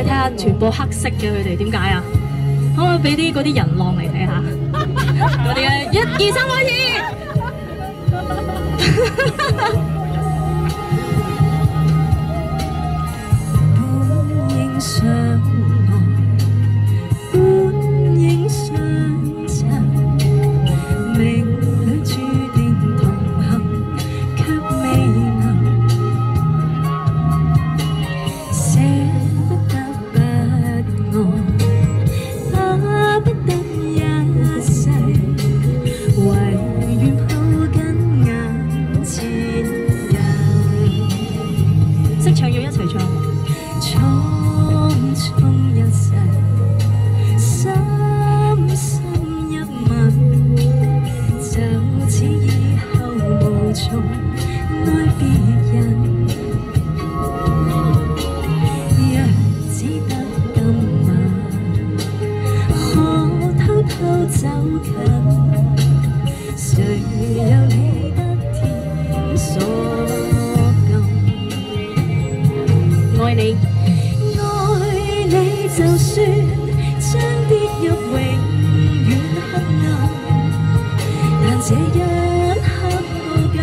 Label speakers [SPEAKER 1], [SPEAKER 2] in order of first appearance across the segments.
[SPEAKER 1] 你睇下全部黑色嘅佢哋點解啊？可唔可以俾啲嗰啲人浪嚟睇下？我哋嘅一二三開始。
[SPEAKER 2] 一
[SPEAKER 1] 齊唱。
[SPEAKER 2] 匆匆一世，深深一吻，就此以後無從愛別人。若只得今晚，可偷偷走近，就算将跌入永远黑暗，但这一刻抱緊，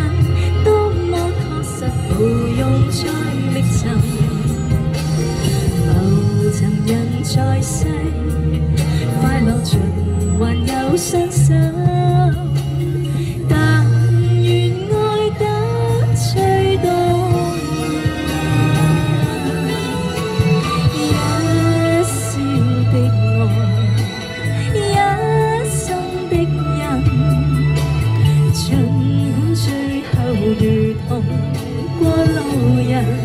[SPEAKER 2] 多么确实，无用再觅寻。浮沉人在世，快樂循環又傷心。如同过路人，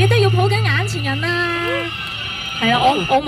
[SPEAKER 1] 記得要抱緊眼前人啦。係啊，我我。